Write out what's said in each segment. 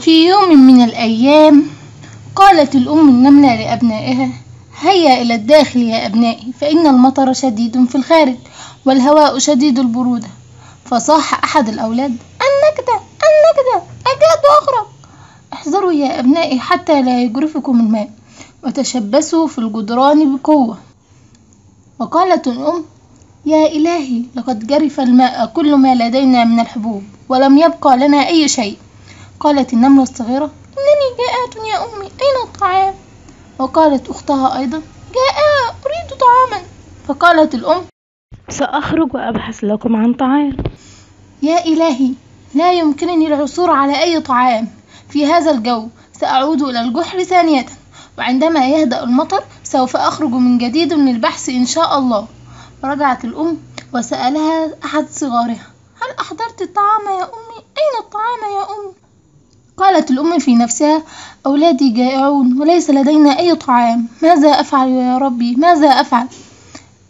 في يوم من الأيام قالت الأم النملة لأبنائها هيا إلى الداخل يا أبنائي فإن المطر شديد في الخارج والهواء شديد البرودة. فصاح أحد الأولاد النكدة النكدة أكاد أغرق احذروا يا أبنائي حتى لا يجرفكم الماء وتشبثوا في الجدران بقوة. وقالت الأم يا إلهي لقد جرف الماء كل ما لدينا من الحبوب ولم يبقى لنا أي شيء. قالت النملة الصغيرة إنني جائعة يا أمي أين الطعام؟ وقالت أختها أيضا جائعة أريد طعاما فقالت الأم سأخرج وأبحث لكم عن طعام يا إلهي لا يمكنني العثور على أي طعام في هذا الجو سأعود إلى الجحر ثانية وعندما يهدأ المطر سوف أخرج من جديد للبحث إن شاء الله رجعت الأم وسألها أحد صغارها هل أحضرت الطعام يا أمي؟ أين الطعام يا أمي؟ قالت الأم في نفسها أولادي جائعون وليس لدينا أي طعام ماذا أفعل يا ربي؟ ماذا أفعل؟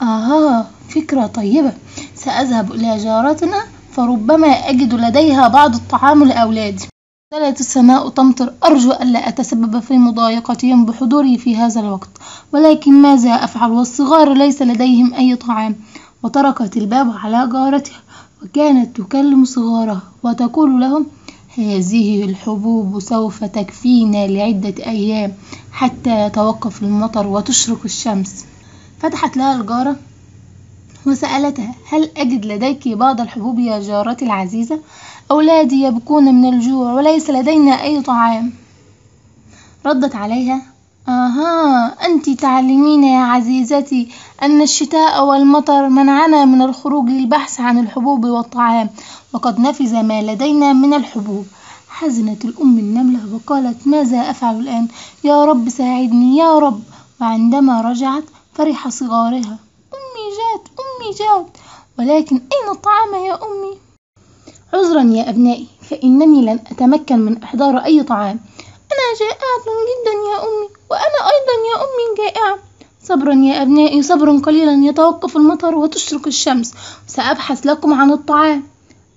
آه فكرة طيبة سأذهب إلى جارتنا فربما أجد لديها بعض الطعام لأولادي. نزلت السماء تمطر أرجو ألا أتسبب في مضايقتهم بحضوري في هذا الوقت ولكن ماذا أفعل؟ والصغار ليس لديهم أي طعام. وتركت الباب على جارتها وكانت تكلم صغارها وتقول لهم هذه الحبوب سوف تكفينا لعدة أيام حتى يتوقف المطر وتشرق الشمس فتحت لها الجارة وسألتها هل أجد لديك بعض الحبوب يا جارتي العزيزة؟ أولادي يبكون من الجوع وليس لدينا أي طعام ردت عليها آها أنت تعلمين يا عزيزتي أن الشتاء والمطر منعنا من الخروج للبحث عن الحبوب والطعام وقد نفذ ما لدينا من الحبوب. حزنت الأم النملة وقالت ماذا أفعل الآن؟ يا رب ساعدني يا رب. وعندما رجعت فرح صغارها أمي جات أمي جات. ولكن أين الطعام يا أمي؟ عذرا يا أبنائي فإنني لن أتمكن من إحضار أي طعام. أنا جائعة جدا يا أمي وأنا أيضا يا أمي جائعة. صبرا يا أبنائي صبرا قليلا يتوقف المطر وتشرق الشمس. سأبحث لكم عن الطعام.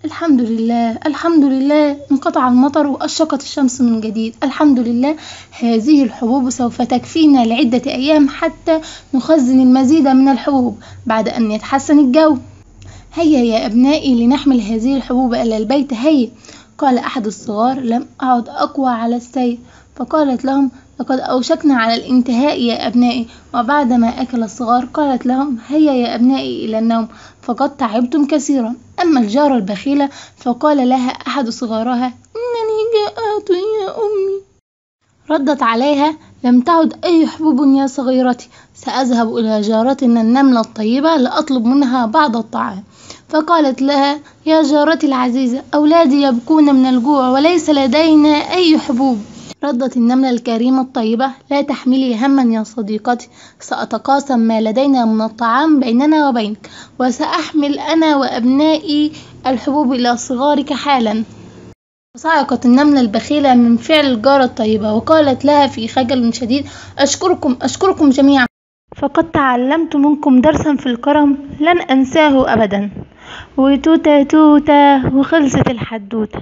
الحمد لله الحمد لله انقطع المطر وأشرقت الشمس من جديد. الحمد لله هذه الحبوب سوف تكفينا لعدة أيام حتى نخزن المزيد من الحبوب بعد أن يتحسن الجو. هيا يا أبنائي لنحمل هذه الحبوب إلى البيت هيا. قال أحد الصغار لم أعد أقوى على السير فقالت لهم لقد أوشكنا على الانتهاء يا أبنائي. وبعدما أكل الصغار قالت لهم هيا يا أبنائي إلى النوم. فقد تعبتم كثيرا. أما الجارة البخيلة فقال لها أحد صغارها إنني جاءت يا أمي. ردت عليها لم تعد أي حبوب يا صغيرتي. سأذهب إلى جارتنا النملة الطيبة لأطلب منها بعض الطعام. فقالت لها يا جارتي العزيزة أولادي يبكون من الجوع وليس لدينا أي حبوب. ردت النملة الكريمة الطيبة لا تحملي هما يا صديقتي سأتقاسم ما لدينا من الطعام بيننا وبينك وسأحمل أنا وأبنائي الحبوب إلى صغارك حالا. صعقت النملة البخيلة من فعل الجارة الطيبة وقالت لها في خجل شديد أشكركم أشكركم جميعا. فقد تعلمت منكم درسا في الكرم لن أنساه أبدا. وتوتة توتة وخلصت الحدوتة.